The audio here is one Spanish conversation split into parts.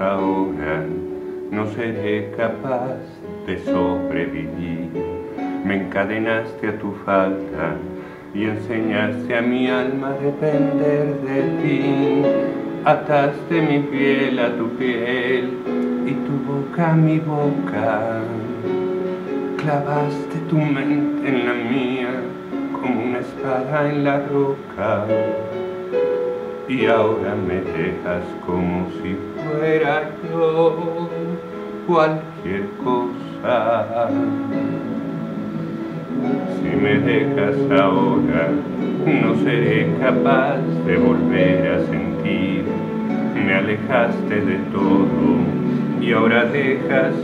ahora, no seré capaz de sobrevivir. Me encadenaste a tu falta y enseñaste a mi alma a depender de ti. Ataste mi piel a tu piel y tu boca a mi boca. Clavaste tu mente en la mía como una espada en la roca. Y ahora me dejas como si fuera yo cualquier cosa. Si me dejas ahora, no seré capaz de volver a sentir. Me alejaste de todo y ahora dejas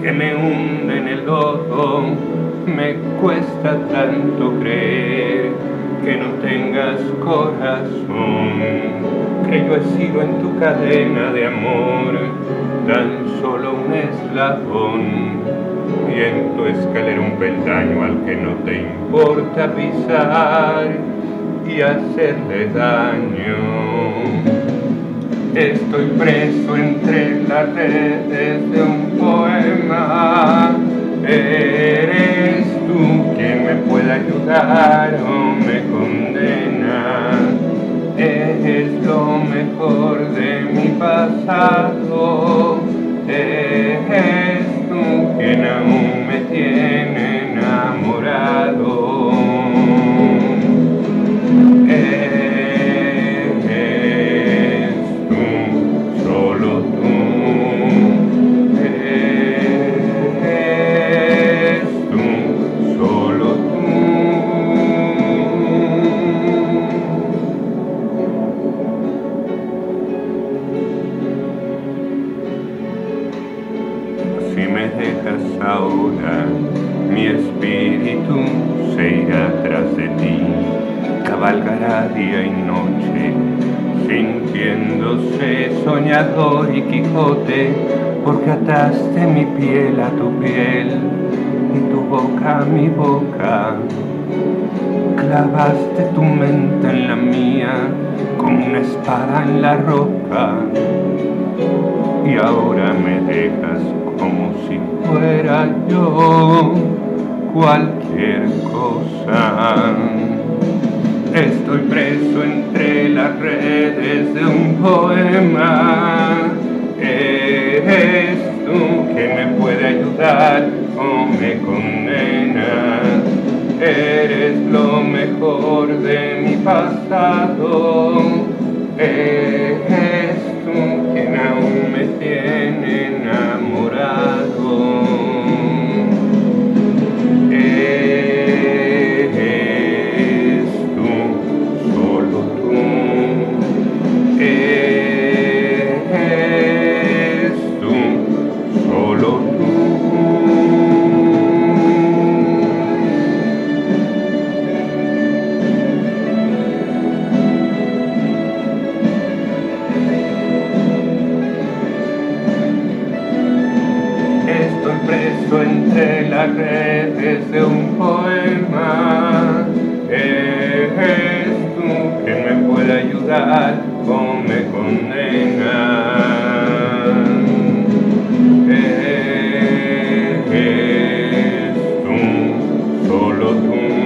que me hunde en el lodo. Me cuesta tanto creer que no tengas corazón, yo he sido en tu cadena de amor tan solo un eslabón y en tu escalera un peldaño al que no te importa pisar y hacerle daño. Estoy preso entre las redes de un poema. Eres tú quien me puede ayudar o me pasado. Es tú quien aún me tiene ahora, mi espíritu se irá tras de ti, cabalgará día y noche, sintiéndose soñador y Quijote, porque ataste mi piel a tu piel y tu boca a mi boca. Clavaste tu mente en la mía como una espada en la roca y ahora me dejas como fuera yo cualquier cosa. Estoy preso entre las redes de un poema. Eres tú que me puede ayudar o me condena. Eres lo mejor de mi pasado. Entre las redes de un poema. Eres tú que me puede ayudar o me condena. Eres tú, solo tú.